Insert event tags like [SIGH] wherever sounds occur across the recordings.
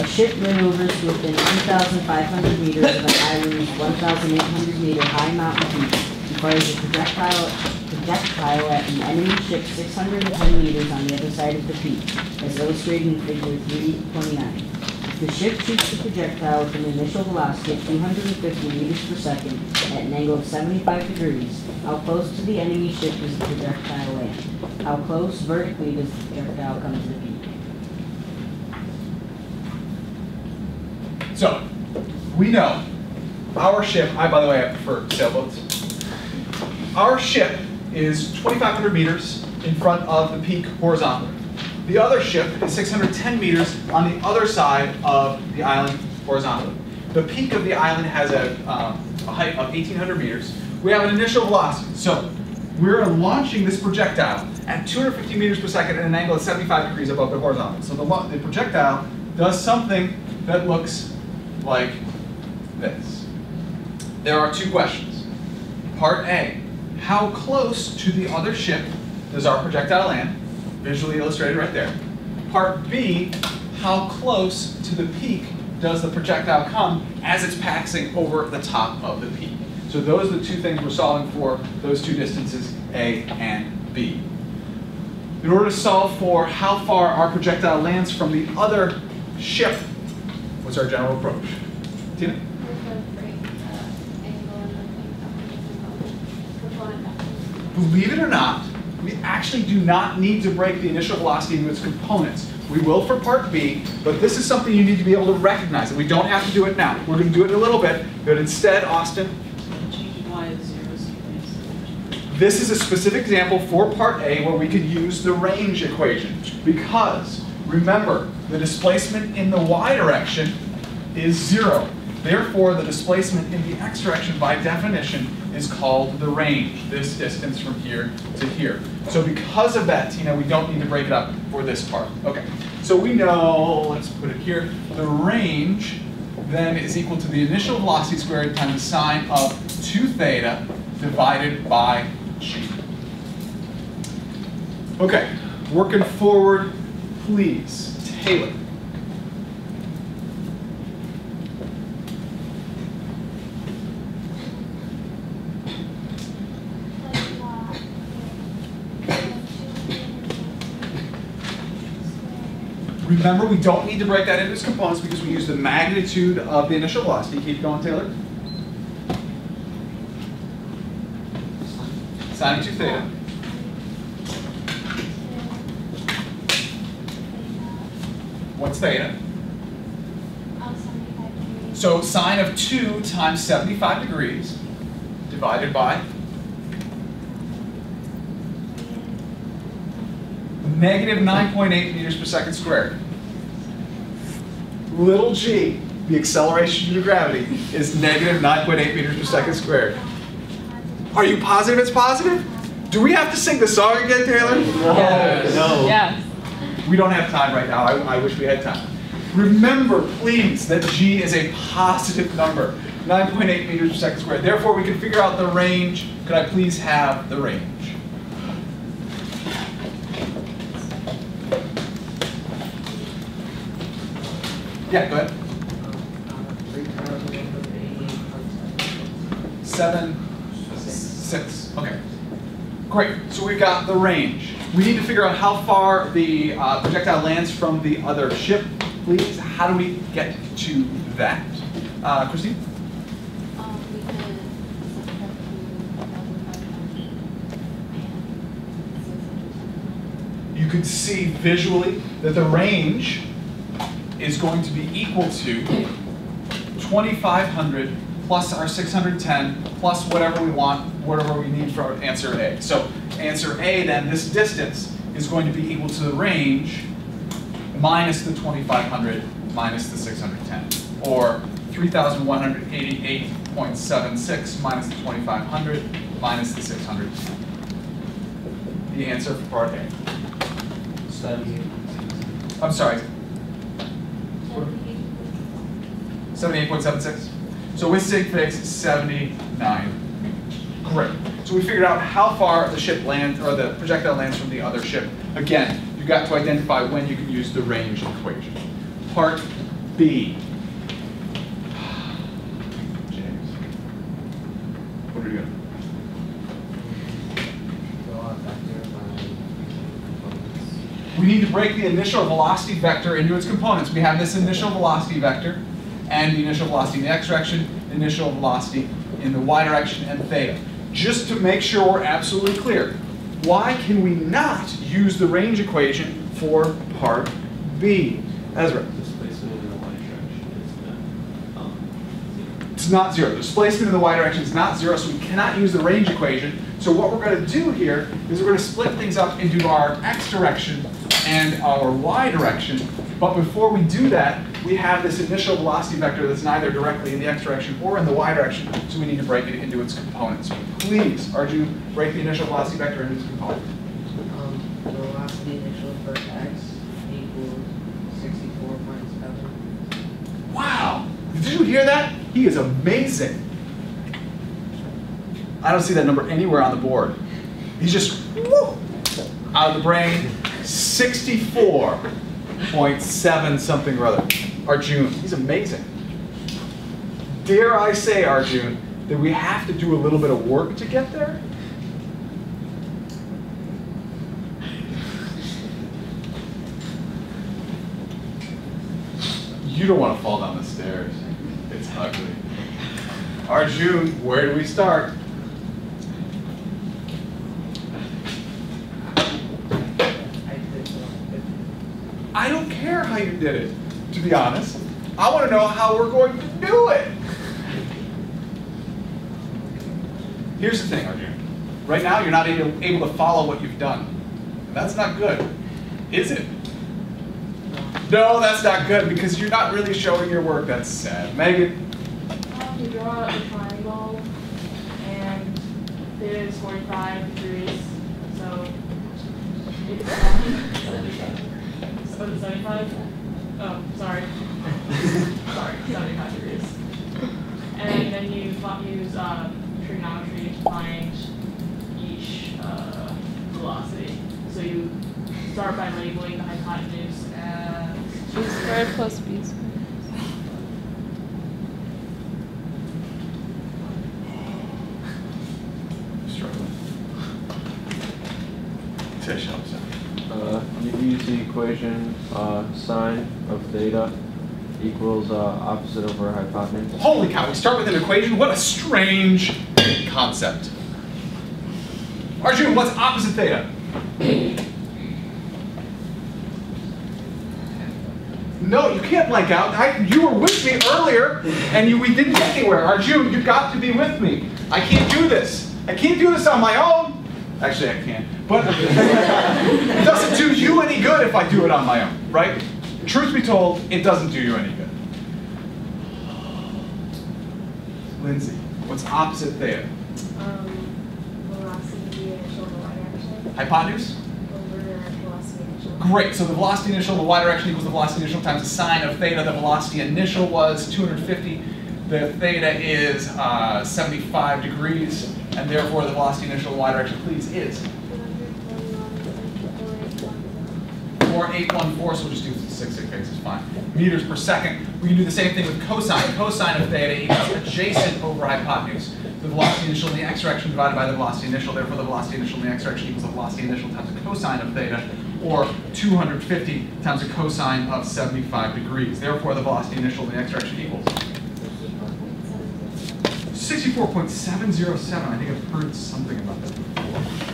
A ship maneuvers to within 2,500 meters of an island's 1,800 meter high mountain peak and fires a projectile, projectile at an enemy ship 610 meters on the other side of the peak, as illustrated in figure 329. The ship shoots the projectile with an initial velocity of 250 meters per second at an angle of 75 degrees, how close to the enemy ship does the projectile land? How close vertically does the projectile come to the peak? So, we know our ship, I, by the way, I prefer sailboats. Our ship is 2,500 meters in front of the peak horizontally. The other ship is 610 meters on the other side of the island horizontally. The peak of the island has a, um, a height of 1,800 meters. We have an initial velocity. So we're launching this projectile at 250 meters per second at an angle of 75 degrees above the horizontal. So the, the projectile does something that looks like this. There are two questions. Part A, how close to the other ship does our projectile land? Visually illustrated right there. Part B, how close to the peak does the projectile come as it's passing over the top of the peak? So those are the two things we're solving for, those two distances, A and B. In order to solve for how far our projectile lands from the other ship, what's our general approach? Tina? Believe it or not, we actually do not need to break the initial velocity into its components. We will for part B, but this is something you need to be able to recognize, and we don't have to do it now. We're going to do it in a little bit, but instead, Austin, this is a specific example for part A where we could use the range equation because remember the displacement in the y direction is zero. Therefore, the displacement in the x direction by definition is called the range, this distance from here to here. So because of that, Tina, we don't need to break it up for this part. Okay, so we know, let's put it here, the range then is equal to the initial velocity squared times the sine of 2 theta divided by g. Okay, working forward, please, Taylor. Remember, we don't need to break that into its components because we use the magnitude of the initial velocity. Keep going, Taylor. Sine of 2 theta. What's theta? Um, so sine of 2 times 75 degrees divided by negative 9.8 meters per second squared. Little g, the acceleration due to gravity, is negative 9.8 meters per second squared. Are you positive it's positive? Do we have to sing the song again, Taylor? Yes. No. Yes. We don't have time right now. I, I wish we had time. Remember, please, that g is a positive number, 9.8 meters per second squared. Therefore, we can figure out the range. Could I please have the range? Yeah, go ahead. Seven, six. Okay. Great. So we've got the range. We need to figure out how far the uh, projectile lands from the other ship. Please, how do we get to that? Uh, Christine? You could see visually that the range is going to be equal to 2,500 plus our 610 plus whatever we want, whatever we need for our answer A. So answer A then, this distance is going to be equal to the range minus the 2,500 minus the 610, or 3,188.76 minus the 2,500 minus the 610. The answer for part A. I'm sorry, 78.76. So with sig figs, 79 Great. So we figured out how far the ship lands, or the projectile lands from the other ship. Again, you got to identify when you can use the range equation. Part B. [SIGHS] James. What are you doing? We need to break the initial velocity vector into its components. We have this initial velocity vector and the initial velocity in the x direction, initial velocity in the y direction, and theta. Just to make sure we're absolutely clear, why can we not use the range equation for part B? Ezra, Displacement in the y direction is um, it's not zero. The displacement in the y direction is not zero, so we cannot use the range equation. So what we're going to do here is we're going to split things up into our x direction and our y direction. But before we do that, we have this initial velocity vector that's neither directly in the x direction or in the y direction, so we need to break it into its components. Please, Arjun, break the initial velocity vector into its components. Um, velocity initial for x equals sixty-four point seven. Wow! Did you hear that? He is amazing. I don't see that number anywhere on the board. He's just woo, out of the brain. 64.7 something or other. Arjun, he's amazing. Dare I say, Arjun, that we have to do a little bit of work to get there? You don't want to fall down the stairs. It's ugly. Arjun, where do we start? I. I don't care how you did it, to be honest. I want to know how we're going to do it. Here's the thing, Arjun. Right now, you're not able, able to follow what you've done. That's not good, is it? No, that's not good because you're not really showing your work. That's sad. Megan, Um, you draw a triangle, and it is 45 degrees, so it's Oh, it's 75? Oh, sorry. sorry, 75 degrees. And then you use uh, trigonometry to find each uh, velocity. So you start by labeling the hypotenuse as B squared plus B squared. struggling. Say, shut up, Uh, you use the equation, uh, sine of theta equals, uh, opposite over hypotenuse. Holy cow, we start with an equation? What a strange concept. Arjun, what's opposite theta? No, you can't blank out. I, you were with me earlier, and you, we didn't get anywhere. Arjun, you've got to be with me. I can't do this. I can't do this on my own. Actually, I can't. But [LAUGHS] it doesn't do you any good if I do it on my own, right? Truth be told, it doesn't do you any good. Lindsay, what's opposite theta? um, velocity initial in the y direction Hypotenuse? over velocity initial. Great, so the velocity initial in the y direction equals the velocity initial times the sine of theta. The velocity initial was 250. The theta is uh, 75 degrees, and therefore the velocity initial in the y direction, please, is 4814, so we'll just do six six it's fine. Meters per second. We can do the same thing with cosine. Cosine of theta equals adjacent over hypotenuse. The velocity initial in the x direction divided by the velocity initial, therefore the velocity initial in the x direction equals the velocity initial times the cosine of theta, or 250 times the cosine of 75 degrees. Therefore the velocity initial in the x direction equals 64.707. I think I've heard something about that before.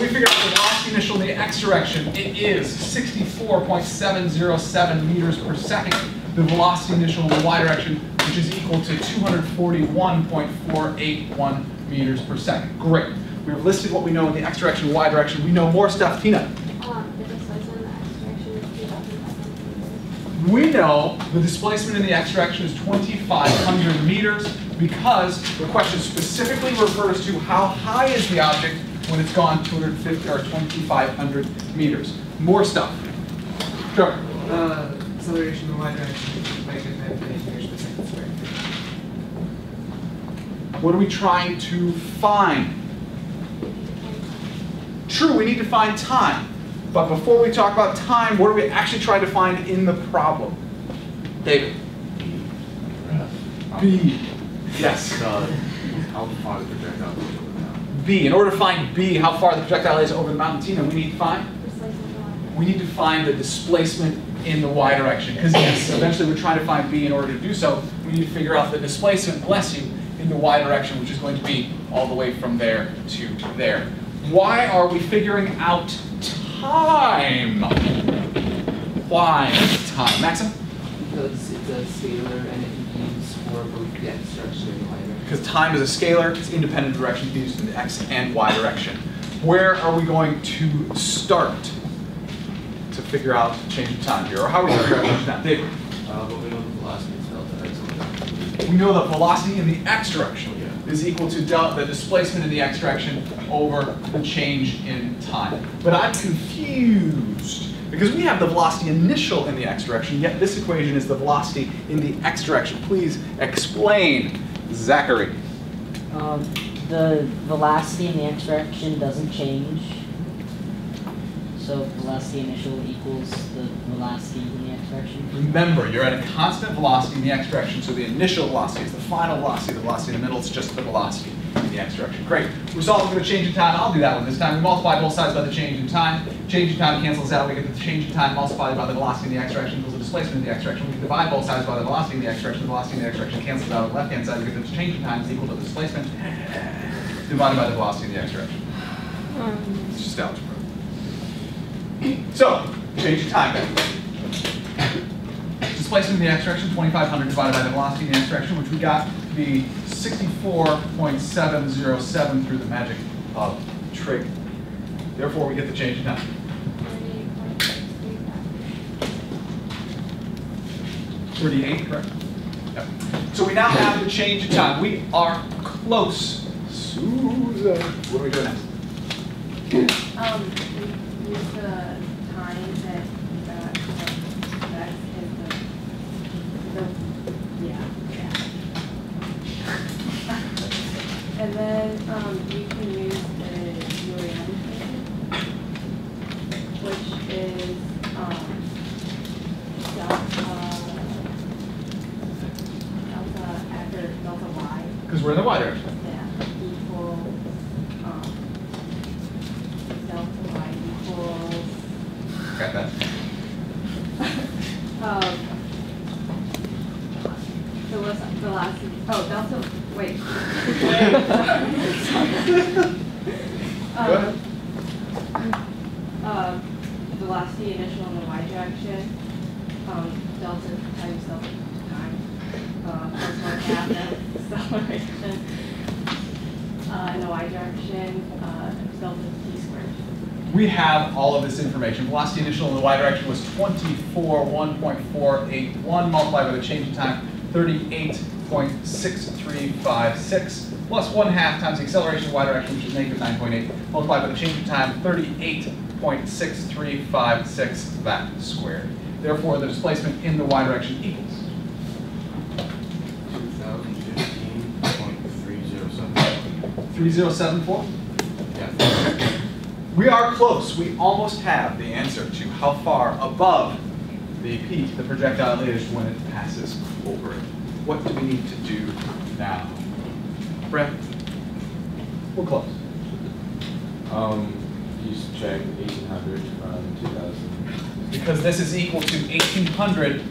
So we figured out the velocity initial in the x direction. It is 64.707 meters per second. The velocity initial in the y direction, which is equal to 241.481 meters per second. Great. We've listed what we know in the x direction and y direction. We know more stuff. Tina, Um, the displacement in the x direction is two thousand five hundred meters. we know the displacement in the x direction is 2,500 meters because the question specifically refers to how high is the object when it's gone 250 or 2,500 meters. More stuff. Sure. Uh, acceleration in the y direction is by good meters per second squared. What are we trying to find? True, we need to find time. But before we talk about time, what are we actually trying to find in the problem? David. B. Yes. Uh, how far the projectile goes over the mountain. B. In order to find B, how far the projectile is over the mountain, Tina, we need to find we need to find the displacement in the y direction. Because yes, [LAUGHS] eventually we're trying to find b in order to do so. We need to figure out the displacement, bless you, in the y direction, which is going to be all the way from there to there. Why are we figuring out time? Why time? Maxim? Because it's a scalar and it can be used for both the x direction and y direction. Because time is a scalar, it's independent direction used in the x and y direction. Where are we going to start to figure out the change of time here? Or how are we going to figure out change of time? David? Uh, but we know the velocity is delta x. We know the velocity in the x direction is equal to del the displacement in the x direction over the change in time. But I'm confused because we have the velocity initial in the x direction, yet this equation is the velocity in the x direction. Please explain, Zachary. Um, the velocity in the x direction doesn't change. So velocity initial equals the velocity in the x direction. Remember, you're at a constant velocity in the x direction, so the initial velocity is the final velocity. The velocity in the middle is just the velocity in the x direction. Great. We're solving for the change in time. I'll do that one this time. We multiply both sides by the change in time. Change in time cancels out. We get the change in time multiplied by the velocity in the x direction equals the displacement in the x direction. We divide both sides by the velocity in the x direction. The velocity in the x direction cancels out on the left-hand side. We get the change in time is equal to the displacement divided by the velocity in the x direction. It's just algebra. So, change in time. Displacement in the x direction, 2,500 divided by the velocity in the x direction, which we got to be 64.707 through the magic of trig. Therefore, we get the change in time. Thirty-eight point six three five. 38, correct? Yep. So we now have the change of time. We are close. Susan, what are we doing next? Um, use the time that, uh, that is the, the, yeah, yeah. [LAUGHS] And then, um, you can use the Euler equation, which is, um, delta, delta after delta y. In the y direction. Yeah, equals, um, delta y equals, Got that? [LAUGHS] um, the what's, the last, oh, delta, wait. [LAUGHS] Go ahead. Um, uh, velocity initial in the y direction, um, delta times delta time, uh, plus one half the acceleration. Uh, in the y direction, uh, delta t squared. We have all of this information. Velocity initial in the y direction was 24, 1.481 multiplied by the change in time, 38.6356 plus 1 half times the acceleration in the y direction, which is negative 9.8, multiplied by the change in time, 38.6356 that squared. Therefore, the displacement in the y direction equals 2015.307. 3074. Yeah. We are close. We almost have the answer to how far above the peak the projectile is when it passes over it. What do we need to do now? Brett? We're close. Um, you subtract eighteen hundred from two thousand. Because this is equal to 1800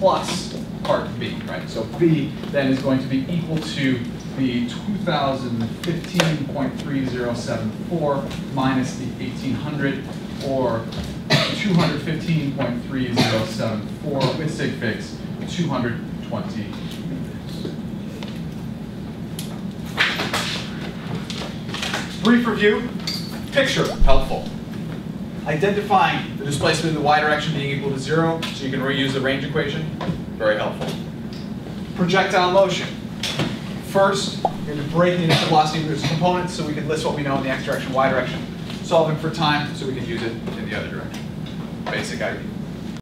plus part B, right? So B then is going to be equal to the 2015.3074 minus the 1800 or 215.3074 with sig figs, 220 Brief review, picture helpful. Identifying the displacement in the y direction being equal to zero, so you can reuse the range equation, very helpful. Projectile motion. First, we're going to break the initial velocity into its components so we can list what we know in the x direction, y direction. Solving for time so we can use it in the other direction. Basic idea.